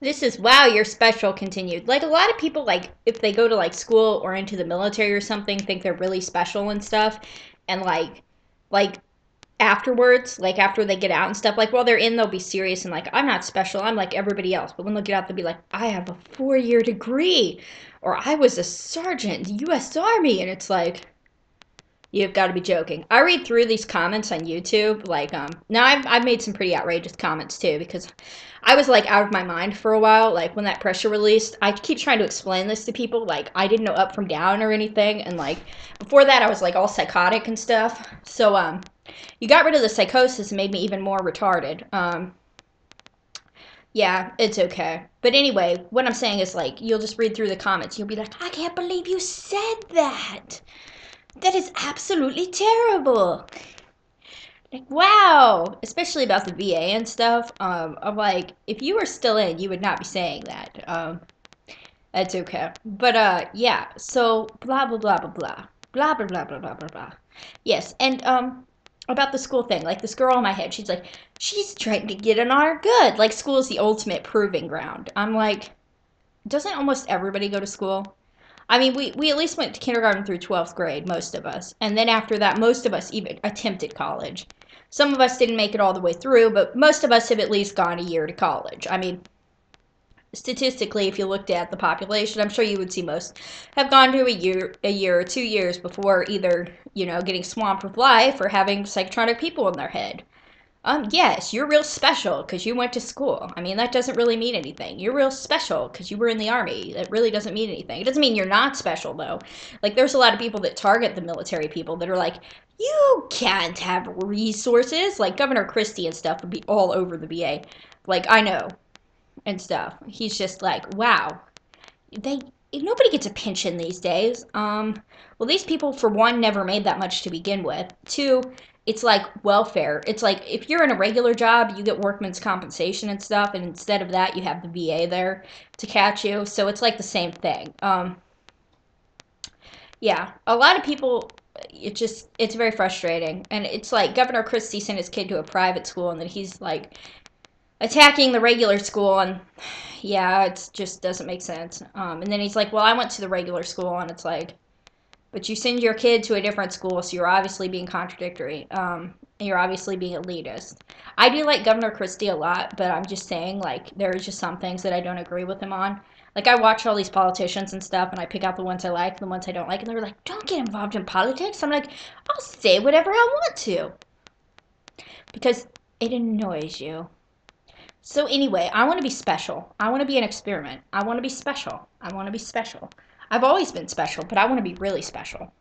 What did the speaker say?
This is wow, you're special continued. Like a lot of people like if they go to like school or into the military or something think they're really special and stuff and like like afterwards, like after they get out and stuff, like while they're in they'll be serious and like I'm not special, I'm like everybody else. But when they get out they'll be like I have a 4-year degree or I was a sergeant in the US Army and it's like You've got to be joking. I read through these comments on YouTube. Like, um, now I've, I've made some pretty outrageous comments too because I was like out of my mind for a while. Like, when that pressure released, I keep trying to explain this to people. Like, I didn't know up from down or anything. And like, before that, I was like all psychotic and stuff. So, um, you got rid of the psychosis and made me even more retarded. Um, yeah, it's okay. But anyway, what I'm saying is like, you'll just read through the comments. You'll be like, I can't believe you said that. That is absolutely terrible. Like, wow. Especially about the VA and stuff. Um, I'm like, if you were still in, you would not be saying that. Um, that's okay. But, uh, yeah. So, blah, blah, blah, blah, blah. Blah, blah, blah, blah, blah, blah, blah. Yes, and, um, about the school thing. Like, this girl in my head, she's like, she's trying to get an honor good. Like, school is the ultimate proving ground. I'm like, doesn't almost everybody go to school? I mean, we, we at least went to kindergarten through 12th grade, most of us. And then after that, most of us even attempted college. Some of us didn't make it all the way through, but most of us have at least gone a year to college. I mean, statistically, if you looked at the population, I'm sure you would see most have gone to a year, a year or two years before either, you know, getting swamped with life or having psychotronic people in their head. Um, yes, you're real special because you went to school. I mean, that doesn't really mean anything. You're real special because you were in the army. That really doesn't mean anything. It doesn't mean you're not special, though. Like, there's a lot of people that target the military people that are like, you can't have resources. Like, Governor Christie and stuff would be all over the VA. Like, I know. And stuff. He's just like, wow. They nobody gets a pension these days. Um, well, these people, for one, never made that much to begin with. Two, it's like welfare. It's like if you're in a regular job, you get workman's compensation and stuff, and instead of that, you have the VA there to catch you. So it's like the same thing. Um, yeah, a lot of people, it just, it's very frustrating. And it's like Governor Christie sent his kid to a private school, and then he's like attacking the regular school, and yeah, it just doesn't make sense. Um, and then he's like, well, I went to the regular school, and it's like, but you send your kid to a different school, so you're obviously being contradictory. Um, and you're obviously being elitist. I do like Governor Christie a lot, but I'm just saying, like, there's just some things that I don't agree with him on. Like, I watch all these politicians and stuff, and I pick out the ones I like and the ones I don't like, and they're like, don't get involved in politics. I'm like, I'll say whatever I want to. Because it annoys you. So, anyway, I want to be special. I want to be an experiment. I want to be special. I want to be special. I've always been special, but I want to be really special.